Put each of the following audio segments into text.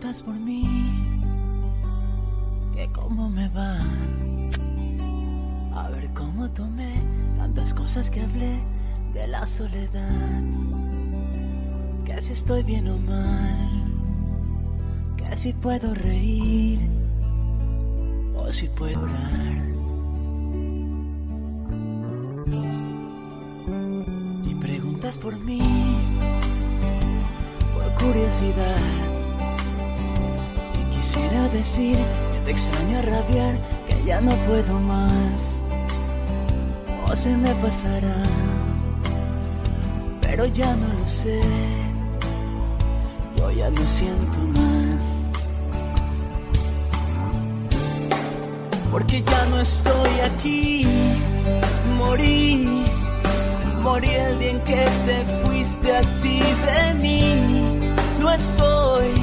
preguntas por mí, que cómo me va. A ver cómo tomé tantas cosas que hablé de la soledad. Que si estoy bien o mal, que si puedo reír o si puedo orar. Y preguntas por mí, por curiosidad Quisiera decir que te extraño a rabiar, que ya no puedo más. O se me pasará, pero ya no lo sé. Yo ya no siento más. Porque ya no estoy aquí, morí, morí el día en que te fuiste así de mí. No estoy,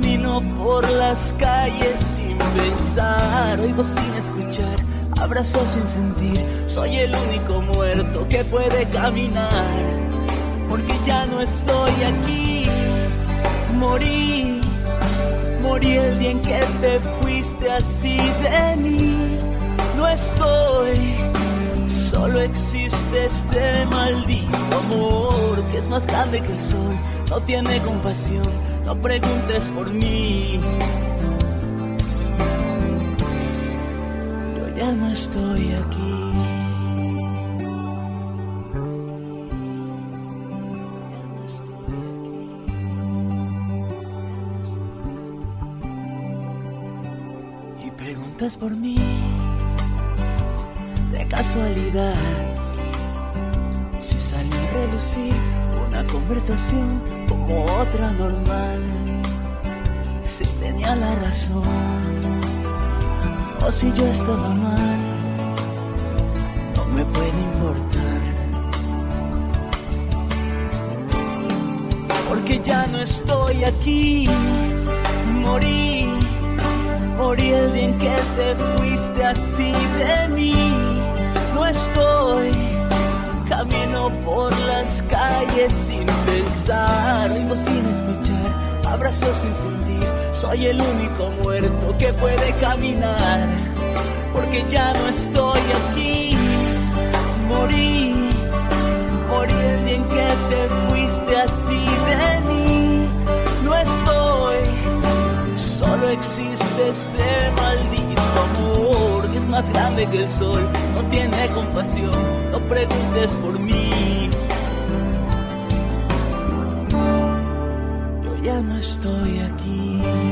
camino por las calles sin pensar, oigo sin escuchar, abrazo sin sentir. Soy el único muerto que puede caminar, porque ya no estoy aquí, morí. Morí el día en que te fuiste así de mí. No estoy, existe este maldito amor que es más grande que el sol. No tiene compasión, no preguntes por mí. Yo ya no estoy aquí. Y preguntas por mí casualidad. Si salió a relucir una conversación como otra normal. Si tenía la razón o si yo estaba mal no me puede importar. Porque ya no estoy aquí. Morí Morí el día en que te fuiste así de mí. No estoy, camino por las calles sin pensar, oigo sin escuchar, abrazo sin sentir. Soy el único muerto que puede caminar, porque ya no estoy aquí. Morí, morí el día en que te fuiste así de mí. No estoy Solo existe este maldito amor más grande que el sol, no tiene compasión, no preguntes por mí. Yo ya no estoy aquí.